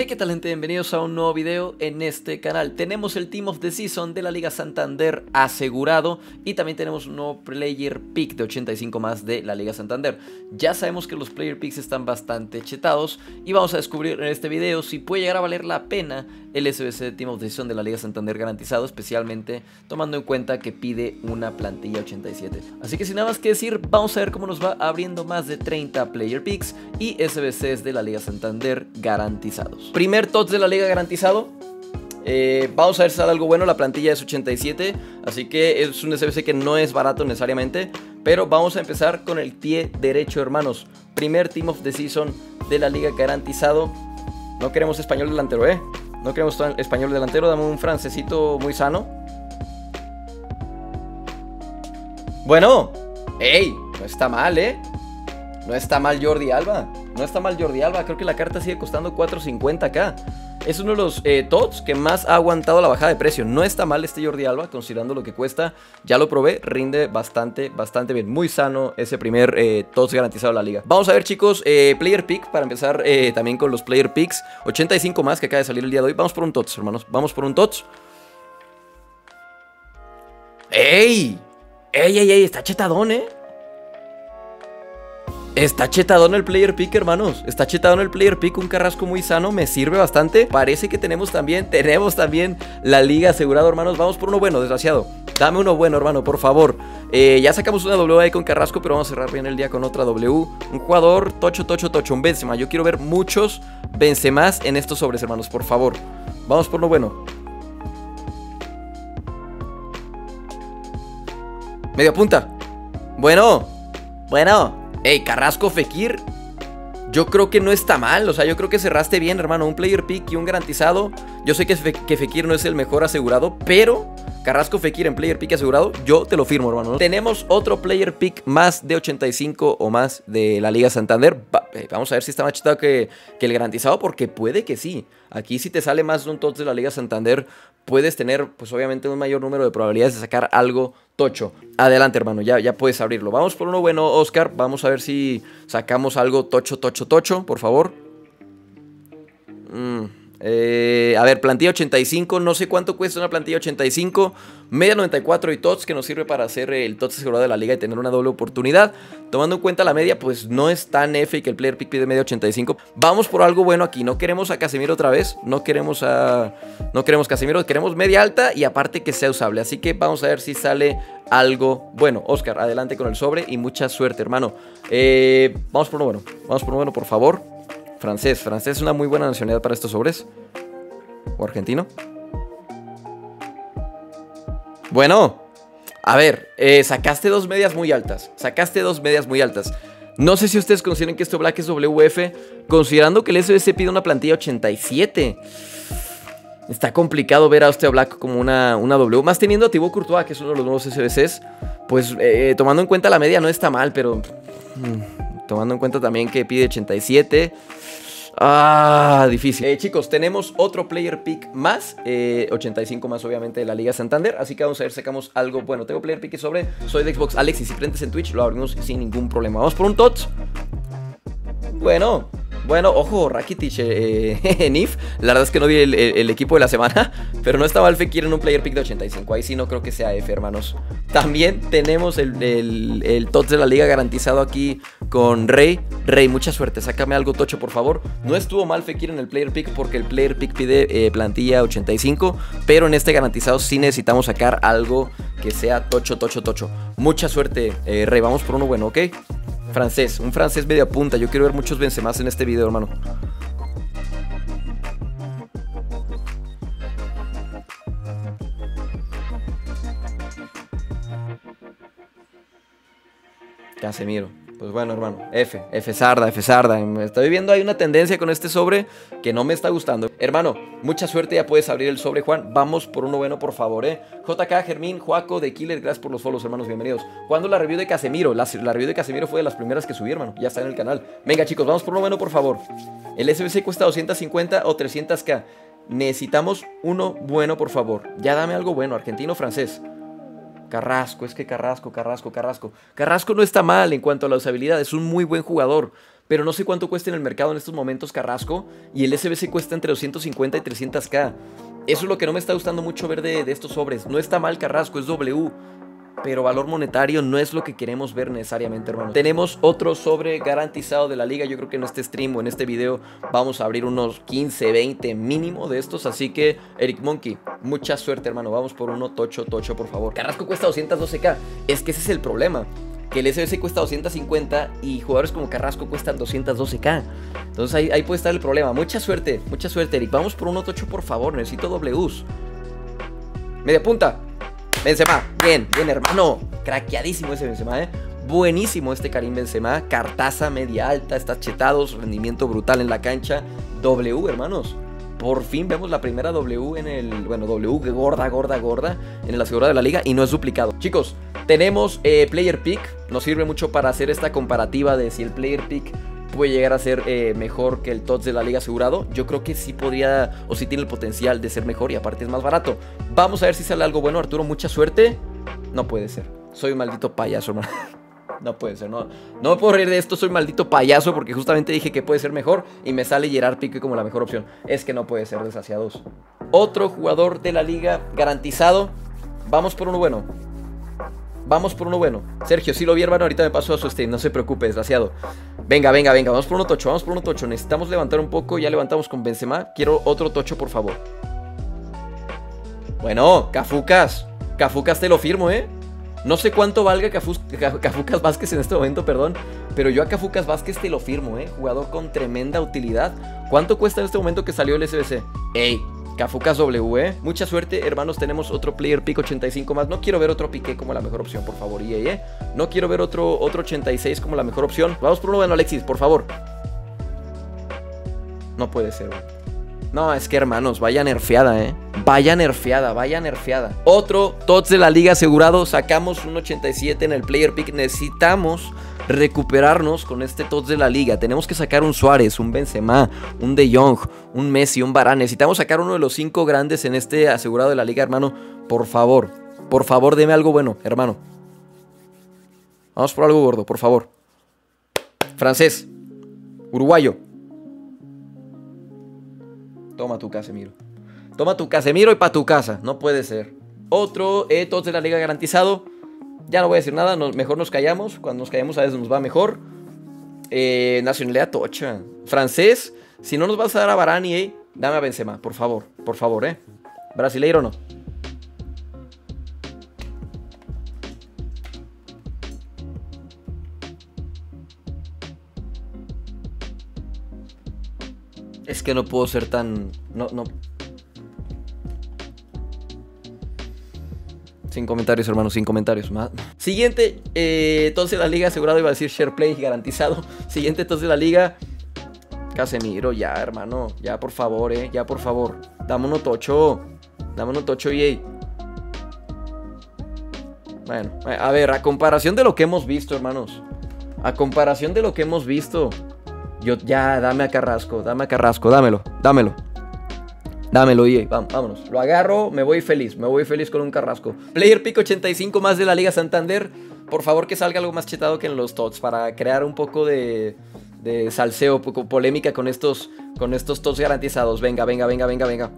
Hey, ¿qué tal gente? Bienvenidos a un nuevo video en este canal. Tenemos el Team of the Season de la Liga Santander asegurado y también tenemos un nuevo Player Pick de 85 más de la Liga Santander. Ya sabemos que los Player Picks están bastante chetados y vamos a descubrir en este video si puede llegar a valer la pena el SBC Team of the Season de la Liga Santander garantizado, especialmente tomando en cuenta que pide una plantilla 87. Así que sin nada más que decir, vamos a ver cómo nos va abriendo más de 30 Player Picks y SBCs de la Liga Santander garantizados. Primer TOTS de la liga garantizado. Eh, vamos a ver si sale algo bueno. La plantilla es 87. Así que es un SBC que no es barato necesariamente. Pero vamos a empezar con el pie derecho, hermanos. Primer Team of the Season de la liga garantizado. No queremos español delantero, ¿eh? No queremos español delantero. Dame un francesito muy sano. Bueno. ¡Ey! No está mal, ¿eh? No está mal Jordi Alba. No está mal Jordi Alba. Creo que la carta sigue costando 4.50 acá. Es uno de los eh, TOTS que más ha aguantado la bajada de precio. No está mal este Jordi Alba, considerando lo que cuesta. Ya lo probé, rinde bastante, bastante bien. Muy sano ese primer eh, TOTS garantizado de la liga. Vamos a ver, chicos, eh, Player Pick, para empezar también con los Player Picks. 85 más que acaba de salir el día de hoy. Vamos por un TOTS, hermanos. Vamos por un TOTS. ¡Ey! ¡Ey, ey, ey! Está chetadón, ¿eh? Está chetado en el player pick, hermanos. Está chetado en el player pick. Un carrasco muy sano. Me sirve bastante. Parece que tenemos también, tenemos también la liga asegurada, hermanos. Vamos por uno bueno, desgraciado. Dame uno bueno, hermano, por favor. Eh, ya sacamos una W ahí con Carrasco, pero vamos a cerrar bien el día con otra W. Un jugador tocho, tocho, tocho. Un Benzema. Yo quiero ver muchos Benzemas en estos sobres, hermanos, por favor. Vamos por uno bueno. Media punta. Bueno. Bueno. Ey, Carrasco Fekir. Yo creo que no está mal. O sea, yo creo que cerraste bien, hermano. Un player pick y un garantizado. Yo sé que, Fekir no es el mejor asegurado, pero Carrasco Fekir en player pick asegurado, yo te lo firmo, hermano. Tenemos otro player pick más de 85 o más de la Liga Santander. Eh, vamos a ver si está más chitado que, que, el garantizado, porque puede que sí. Aquí si te sale más de un TOTS de la Liga Santander, puedes tener, pues obviamente, un mayor número de probabilidades de sacar algo tocho. Adelante, hermano, ya, ya puedes abrirlo. Vamos por uno bueno, Oscar. Vamos a ver si sacamos algo tocho, tocho, tocho, por favor. Mmm... Eh, a ver, plantilla 85, no sé cuánto cuesta una plantilla 85, media 94 y TOTS que nos sirve para hacer el TOTS asegurado de la liga y tener una doble oportunidad. Tomando en cuenta la media, pues no es tan F que el player pick pide media 85. Vamos por algo bueno aquí, no queremos a Casemiro otra vez, no queremos a no queremos Casemiro, queremos media alta y aparte que sea usable. Así que vamos a ver si sale algo bueno. Oscar, adelante con el sobre y mucha suerte, hermano. Eh, vamos por uno bueno, vamos por uno bueno, por favor. Francés. Francés es una muy buena nacionalidad para estos sobres. ¿O argentino? Bueno. A ver, eh, sacaste dos medias muy altas. Sacaste dos medias muy altas. No sé si ustedes consideran que esto Black es WF, considerando que el SBC pide una plantilla 87. Está complicado ver a este Black como una, una W. Más teniendo a Thibaut Courtois, que es uno de los nuevos SBCs. Pues eh, tomando en cuenta la media no está mal, pero... Mm, tomando en cuenta también que pide 87. Ah, difícil. Eh, chicos, tenemos otro player pick más. 85 eh, más, obviamente, de la Liga Santander. Así que vamos a ver, sacamos algo bueno. Tengo player pick sobre. Soy de Xbox Alex y si prendes en Twitch, lo abrimos sin ningún problema. Vamos por un TOTS. Bueno, bueno, ojo, Rakitic eh, en IF. La verdad es que no vi el, equipo de la semana, pero no estaba el Fekir en un player pick de 85. Ahí sí no creo que sea F, hermanos. También tenemos el, el, TOTS de la liga garantizado aquí con Rey. Rey, mucha suerte. Sácame algo tocho, por favor. No estuvo mal Fekir en el player pick porque el player pick pide eh, plantilla 85. Pero en este garantizado sí necesitamos sacar algo que sea tocho, tocho, tocho. Mucha suerte, eh, Rey. Vamos por uno bueno, ¿ok? Francés, un francés media punta. Yo quiero ver muchos más en este video, hermano. Casemiro. Pues bueno, hermano, F, F sarda, F sarda. Estoy viendo ahí una tendencia con este sobre que no me está gustando. Hermano, mucha suerte, ya puedes abrir el sobre, Juan. Vamos por uno bueno, por favor, eh. JK, Germín, Juaco, de Killer, gracias por los follows, hermanos, bienvenidos. ¿Cuándo la review de Casemiro? La, review de Casemiro fue de las primeras que subí, hermano. Ya está en el canal. Venga, chicos, vamos por uno bueno, por favor. El SBC cuesta 250 o 300k. Necesitamos uno bueno, por favor. Ya dame algo bueno, argentino francés. Carrasco, es que Carrasco, Carrasco, Carrasco. Carrasco no está mal en cuanto a la usabilidad, es un muy buen jugador. pero no sé cuánto cuesta en el mercado en estos momentos Carrasco. Y el SBC cuesta entre 250 y 300k. Eso es lo que no me está gustando mucho ver de, de estos sobres. No está mal Carrasco, es W pero valor monetario no es lo que queremos ver necesariamente, hermano. Tenemos otro sobre garantizado de la liga. Yo creo que en este stream o en este video vamos a abrir unos 15, 20 mínimo de estos. Así que, Eric Monkey, mucha suerte, hermano. Vamos por uno tocho, tocho, por favor. Carrasco cuesta 212k. Es que ese es el problema. Que el SBC cuesta 250 y jugadores como Carrasco cuestan 212k. Entonces ahí, ahí puede estar el problema. Mucha suerte, mucha suerte, Eric. Vamos por uno tocho, por favor. Necesito Ws. Media punta. Benzema, bien, bien hermano. Craqueadísimo ese Benzema, eh. Buenísimo este Karim Benzema. Cartaza media alta, está chetados, rendimiento brutal en la cancha. W, hermanos. Por fin vemos la primera W en el. Bueno, W gorda, gorda, gorda. En la asegurada de la liga y no es duplicado. Chicos, tenemos eh, Player Pick. Nos sirve mucho para hacer esta comparativa de si el Player Pick puede llegar a ser eh, mejor que el TOTS de la liga asegurado. Yo creo que sí podría o sí tiene el potencial de ser mejor y aparte es más barato. Vamos a ver si sale algo bueno, Arturo. Mucha suerte. No puede ser. Soy un maldito payaso, hermano. No puede ser, no, no me puedo reír de esto, soy maldito payaso porque justamente dije que puede ser mejor y me sale Gerard Pique como la mejor opción. Es que no puede ser desasiados. Otro jugador de la liga garantizado. Vamos por uno bueno. Vamos por uno bueno. Sergio, si lo vi, ahorita me paso a su stream. No se preocupe, desgraciado. Venga, venga, venga. Vamos por uno tocho, vamos por uno tocho. Necesitamos levantar un poco. Ya levantamos con Benzema. Quiero otro tocho, por favor. Bueno, Cafucas. Cafucas te lo firmo, ¿eh? No sé cuánto valga Cafucas Vázquez en este momento, perdón. Pero yo a Cafucas Vázquez te lo firmo, ¿eh? Jugador con tremenda utilidad. ¿Cuánto cuesta en este momento que salió el SBC? ¡Ey! Cafucas W, ¿eh? Mucha suerte, hermanos. Tenemos otro player pick 85 más. No quiero ver otro pique como la mejor opción, por favor, EA, ¿eh? No quiero ver otro, otro 86 como la mejor opción. Vamos por uno bueno, Alexis, por favor. No puede ser, No, es que hermanos, vaya nerfeada, ¿eh? Vaya nerfeada, vaya nerfeada. Otro TOTS de la liga asegurado. Sacamos un 87 en el player pick. Necesitamos recuperarnos con este TOTS de la liga. Tenemos que sacar un Suárez, un Benzema, un De Jong, un Messi, un Varane. Necesitamos sacar uno de los cinco grandes en este asegurado de la liga, hermano. Por favor, por favor, deme algo bueno, hermano. Vamos por algo gordo, por favor. Francés. Uruguayo. Toma tu Casemiro. Toma tu Casemiro y para tu casa. No puede ser. Otro eh, de la liga garantizado. Ya no voy a decir nada, mejor nos callamos. Cuando nos callamos a veces nos va mejor. Eh, nacionalidad tocha. Francés, si no nos vas a dar a Barani, eh, dame a Benzema, por favor, por favor, eh. Brasileiro no. Es que no puedo ser tan... No, no, Sin comentarios, hermano, sin comentarios. Siguiente, eh, entonces la liga asegurado, iba a decir share play garantizado. Siguiente, entonces la liga. Casemiro, ya, hermano. Ya, por favor, eh. Ya, por favor. Uno tocho. Uno tocho, EA. Bueno, a ver, a comparación de lo que hemos visto, hermanos. A comparación de lo que hemos visto. Yo, ya, dame a Carrasco, dame a Carrasco, dámelo, dámelo. Dámelo, EA. vámonos. Lo agarro, me voy feliz. Me voy feliz con un carrasco. Player Pick 85 más de la Liga Santander. Por favor, que salga algo más chetado que en los TOTS. Para crear un poco de, de salseo, poco polémica con estos, con estos TOTS garantizados. Venga, venga, venga, venga, venga.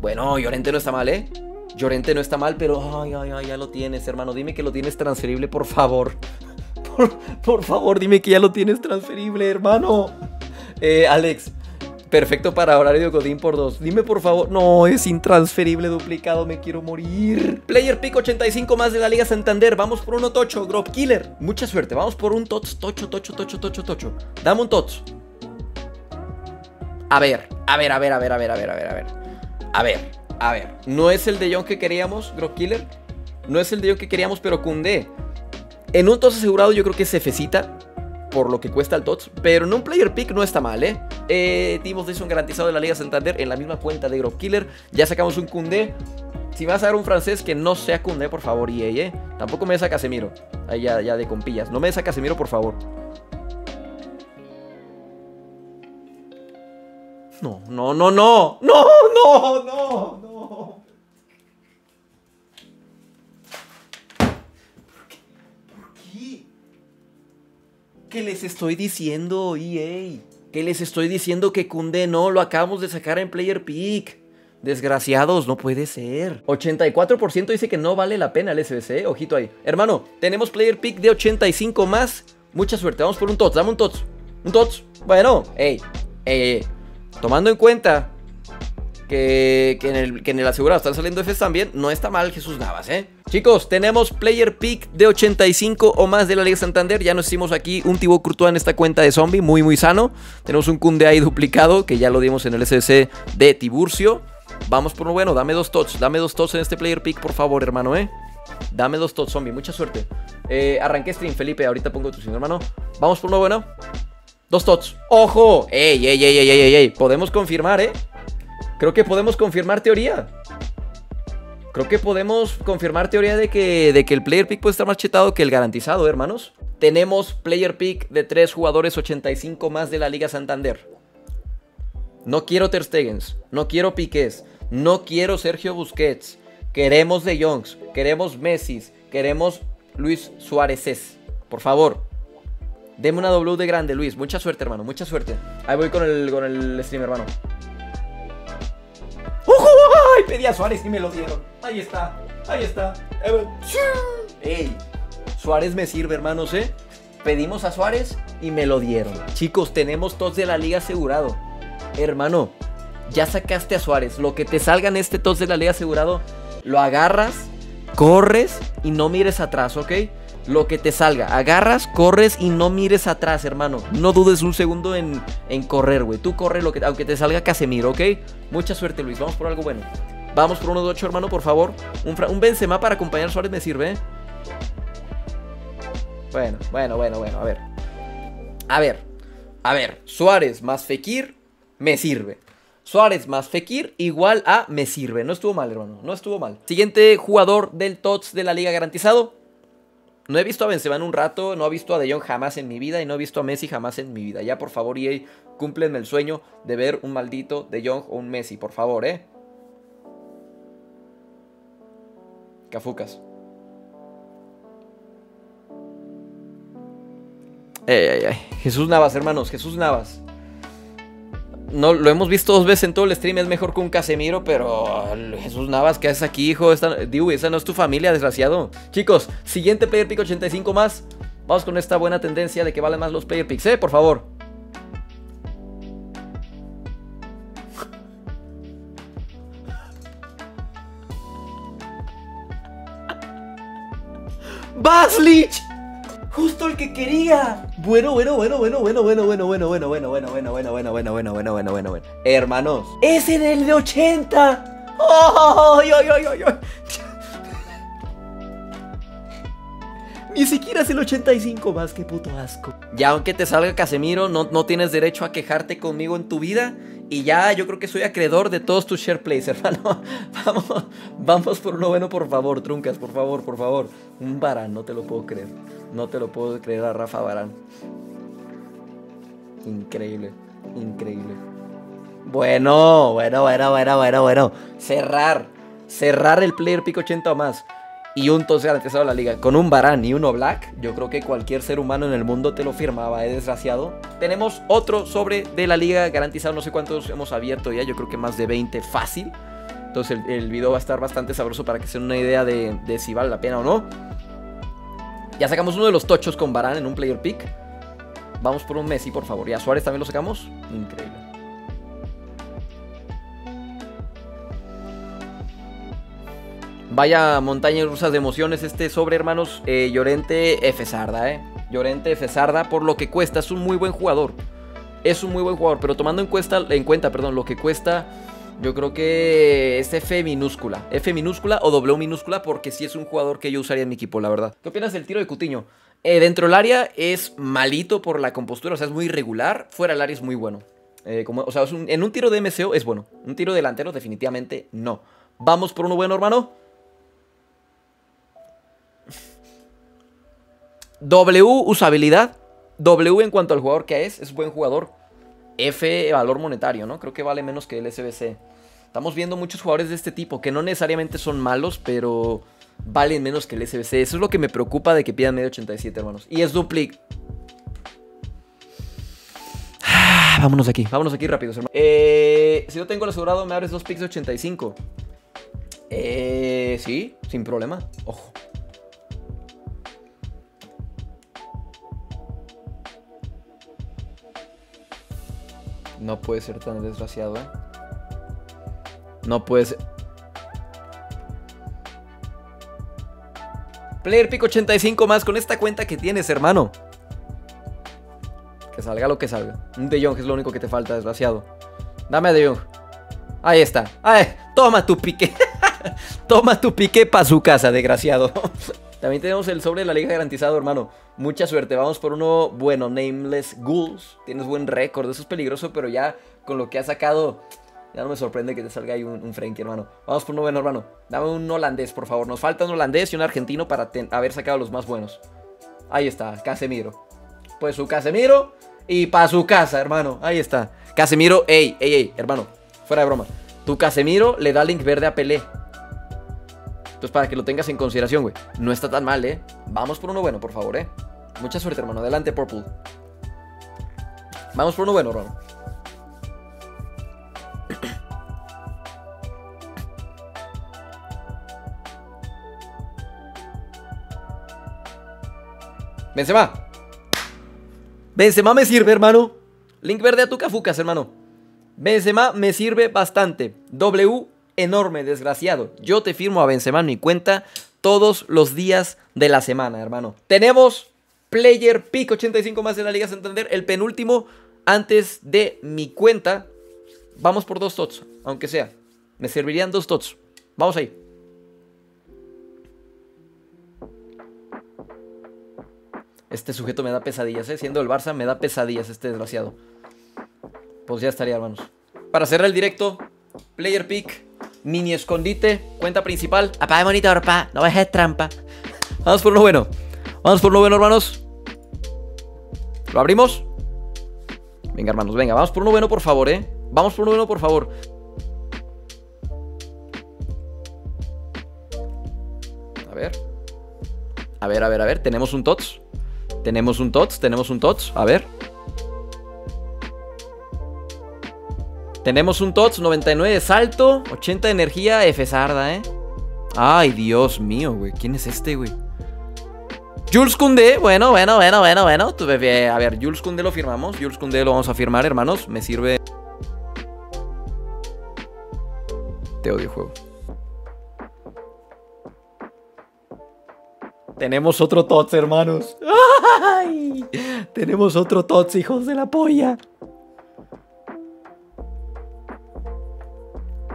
Bueno, Llorente no está mal, ¿eh? Llorente no está mal, pero ay, ay, ay, ya lo tienes, hermano. Dime que lo tienes transferible, por favor. Por, por favor, dime que ya lo tienes transferible, hermano. Eh, Alex, Perfecto para horario Godín por dos. Dime por favor. No, es intransferible duplicado. Me quiero morir. Player Pick 85 más de la Liga Santander. Vamos por uno tocho. Drop Killer. Mucha suerte. Vamos por un tots. Tocho, tocho, tocho, tocho, tocho. Dame un tots. A ver, a ver, a ver, a ver, a ver, a ver, a ver, a ver. A ver, a ver. No es el de John que queríamos, Drop Killer. No es el de John que queríamos, pero Cundé. En un tots asegurado yo creo que es Fecita por lo que cuesta el TOTS. Pero en un player pick no está mal, ¿eh? eh de un garantizado de la Liga Santander en la misma cuenta de Grove Killer. Ya sacamos un Kunde. Si vas a dar un francés que no sea Kunde, por favor, y ¿eh? Tampoco me des a Casemiro. Ahí ya, ya de compillas. No me des a Casemiro, por favor. No, no, no, no. No, no, no, no. ¿Qué les estoy diciendo, EA? ¿Qué les estoy diciendo que Kunde no? Lo acabamos de sacar en Player Peak. Desgraciados, no puede ser. 84% dice que no vale la pena el SBC. Ojito ahí. Hermano, tenemos Player Pick de 85 más. Mucha suerte. Vamos por un TOTS. Dame un TOTS. Un TOTS. Bueno, ey, ey, Tomando en cuenta que, en el, que en el asegurado están saliendo Fs también, no está mal Jesús Navas, ¿eh? Chicos, tenemos player pick de 85 o más de la Liga Santander. Ya nos hicimos aquí un Thibaut Courtois en esta cuenta de zombie, muy muy sano. Tenemos un Kunde ahí duplicado, que ya lo dimos en el SBC de Tiburcio. Vamos por uno bueno, dame dos tots, dame dos tots en este player pick, por favor, hermano, ¿eh? Dame dos tots, zombie, mucha suerte. Eh, arranqué stream, Felipe, ahorita pongo tu signo, hermano. Vamos por uno bueno. Dos tots. ¡Ojo! ¡Ey, ey, ey, ey, ey, ey! Podemos confirmar, ¿eh? Creo que podemos confirmar teoría. Creo que podemos confirmar teoría de que, de que el player pick puede estar más chetado que el garantizado, hermanos. Tenemos player pick de tres jugadores 85 más de la Liga Santander. No quiero Ter Stegens, no quiero Piqués, no quiero Sergio Busquets. Queremos De Jongs, queremos Messi, queremos Luis Suárez. Por favor, deme una W de grande, Luis. Mucha suerte, hermano, mucha suerte. Ahí voy con el, con el stream, hermano. Pedí a Suárez y me lo dieron. Ahí está, ahí está. ¡Ey! Suárez me sirve, hermanos, ¿eh? Pedimos a Suárez y me lo dieron. Chicos, tenemos todos de la liga asegurado. Hermano, ya sacaste a Suárez. Lo que te salga en este tos de la ley asegurado, lo agarras, corres y no mires atrás, ¿ok? Lo que te salga, agarras, corres y no mires atrás, hermano. No dudes un segundo en, correr, güey. Tú corre lo que, aunque te salga Casemiro, ¿ok? Mucha suerte, Luis. Vamos por algo bueno. Vamos por uno de ocho, hermano, por favor. Un, Benzema para acompañar Suárez me sirve, ¿eh? Bueno, bueno, bueno, bueno. A ver. A ver. A ver. Suárez más Fekir me sirve. Suárez más Fekir igual a me sirve. No estuvo mal, hermano. No estuvo mal. Siguiente jugador del TOTS de la liga garantizado. No he visto a Benzema en un rato, no he visto a De Jong jamás en mi vida y no he visto a Messi jamás en mi vida. Ya, por favor, EA, cúmplenme el sueño de ver un maldito De Jong o un Messi, por favor, ¿eh? Cafucas. Jesús Navas, hermanos, Jesús Navas no, lo hemos visto dos veces en todo el stream, es mejor que un Casemiro, pero Jesús Navas, ¿qué haces aquí, hijo? Esta, esa no es tu familia, desgraciado. Chicos, siguiente Player Pick 85 más. Vamos con esta buena tendencia de que valen más los Player Picks, ¿eh? Por favor. ¡Baslich! Justo el que quería. Bueno, bueno, bueno, bueno, bueno, bueno, bueno, bueno, bueno, bueno, bueno, bueno, bueno, bueno, bueno, bueno, bueno, bueno, bueno, bueno. Hermanos, es en el de 80. ¡Ay, ay, ay, ay! Ni siquiera es el 85 más, que puto asco. Ya aunque te salga Casemiro, no, no tienes derecho a quejarte conmigo en tu vida. Y ya yo creo que soy acreedor de todos tus share plays, hermano. Vamos, vamos por uno bueno, por favor, truncas, por favor, por favor. Un varán, no te lo puedo creer. No te lo puedo creer a Rafa Barán. Increíble, increíble. Bueno, bueno, bueno, bueno, bueno, bueno. Cerrar, cerrar el player pico 80 o más. Y un tos garantizado a la liga. Con un Barán y uno Black, yo creo que cualquier ser humano en el mundo te lo firmaba, ¿eh? Desgraciado. Tenemos otro sobre de la liga garantizado. No sé cuántos hemos abierto ya. Yo creo que más de 20 fácil. Entonces el, video va a estar bastante sabroso para que se den una idea de, de si vale la pena o no. Ya sacamos uno de los tochos con Barán en un player pick. Vamos por un Messi, por favor. ¿Y a Suárez también lo sacamos? Increíble. Vaya montañas rusas de emociones este sobre, hermanos. Eh, Llorente F. Sarda, ¿eh? Llorente F. Sarda, por lo que cuesta, es un muy buen jugador. Es un muy buen jugador, pero tomando en cuenta, en cuenta perdón, lo que cuesta yo creo que es F minúscula. F minúscula o W minúscula porque sí es un jugador que yo usaría en mi equipo, la verdad. ¿Qué opinas del tiro de Cutiño? Eh, dentro del área es malito por la compostura, o sea, es muy irregular. Fuera del área es muy bueno. Eh, como, o sea, en un tiro de MCO es bueno. Un tiro delantero definitivamente no. Vamos por uno bueno, hermano. W, usabilidad. W en cuanto al jugador que es, es buen jugador. F, valor monetario, ¿no? Creo que vale menos que el SBC. Estamos viendo muchos jugadores de este tipo que no necesariamente son malos, pero valen menos que el SBC. Eso es lo que me preocupa de que pidan medio 87, hermanos. Y es dupli. Ah, vámonos aquí, vámonos aquí rápido, hermano. Eh, si yo tengo el asegurado, me abres dos picks de 85. Eh, sí, sin problema. Ojo. No puede ser tan desgraciado, ¿eh? No puede ser. Player Pick 85 más con esta cuenta que tienes, hermano. Que salga lo que salga. Un De Jong es lo único que te falta, desgraciado. Dame a De Jong. Ahí está. Ay, toma tu pique. toma tu pique para su casa, desgraciado. También tenemos el sobre de la liga garantizado, hermano. Mucha suerte. Vamos por uno bueno, Nameless Ghouls. Tienes buen récord. Eso es peligroso, pero ya con lo que ha sacado, ya no me sorprende que te salga ahí un, un Frankie, hermano. Vamos por uno bueno, hermano. Dame un holandés, por favor. Nos falta un holandés y un argentino para haber sacado los más buenos. Ahí está, Casemiro. Pues su Casemiro y para su casa, hermano. Ahí está. Casemiro, ey, ey, ey, hermano. Fuera de broma. Tu Casemiro le da link verde a Pelé. Entonces, para que lo tengas en consideración, güey. No está tan mal, ¿eh? Vamos por uno bueno, por favor, ¿eh? Mucha suerte, hermano. Adelante, Purple. Vamos por uno bueno, hermano. Benzema. Benzema me sirve, hermano. Link verde a tu cafucas, hermano. Benzema me sirve bastante. W enorme, desgraciado. Yo te firmo a Benzema en mi cuenta todos los días de la semana, hermano. Tenemos Player Pick 85 más en la Liga Santander, el penúltimo antes de mi cuenta. Vamos por dos tots, aunque sea. Me servirían dos tots. Vamos ahí. Este sujeto me da pesadillas, ¿eh? Siendo el Barça, me da pesadillas este desgraciado. Pues ya estaría, hermanos. Para cerrar el directo, Player Pick mini escondite, cuenta principal. Apá de monitor, pa, no dejes trampa. Vamos por lo bueno. Vamos por lo bueno, hermanos. ¿Lo abrimos? Venga, hermanos, venga, vamos por uno bueno, por favor, ¿eh? Vamos por uno bueno, por favor. A ver. A ver, a ver, a ver. Tenemos un TOTS. Tenemos un TOTS, tenemos un TOTS. A ver. Tenemos un TOTS, 99 de salto, 80 de energía, F sarda, ¿eh? Ay, Dios mío, güey. ¿Quién es este, güey? Jules Koundé, bueno, bueno, bueno, bueno, bueno. A ver, Jules Koundé lo firmamos. Jules Koundé lo vamos a firmar, hermanos. Me sirve... Te odio, juego. Tenemos otro TOTS, hermanos. Tenemos otro TOTS, hijos de la polla.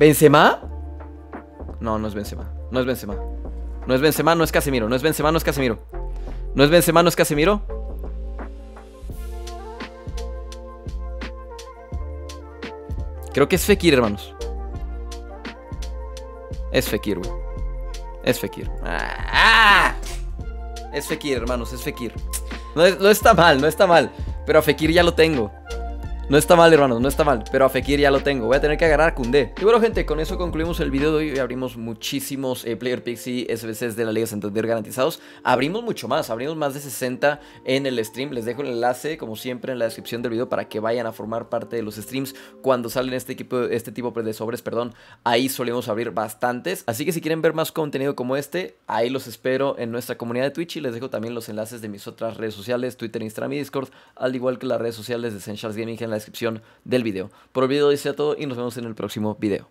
¿Benzema? No, no es Benzema. No es Benzema. No es Benzema, no es Casemiro. No es Benzema, no es Casemiro. No es Benzema, no es Casemiro. Creo que es Fekir, hermanos. Es Fekir, güey. Es Fekir. ¡Ah! Es Fekir, hermanos, es Fekir. No, no está mal, no está mal. Pero a Fekir ya lo tengo. No está mal, hermanos, no está mal. Pero a Fekir ya lo tengo. Voy a tener que agarrar a Kunde. Y bueno, gente, con eso concluimos el video de hoy. Abrimos muchísimos eh, Player Picks y SBCs de la Liga Santander garantizados. Abrimos mucho más. Abrimos más de 60 en el stream. Les dejo el enlace, como siempre, en la descripción del video para que vayan a formar parte de los streams cuando salen este, equipo, este tipo de sobres. Perdón, ahí solemos abrir bastantes. Así que si quieren ver más contenido como este, ahí los espero en nuestra comunidad de Twitch. Y les dejo también los enlaces de mis otras redes sociales, Twitter, Instagram y Discord, al igual que las redes sociales de Essentials Gaming en la descripción del video. Por el video dice todo y nos vemos en el próximo video.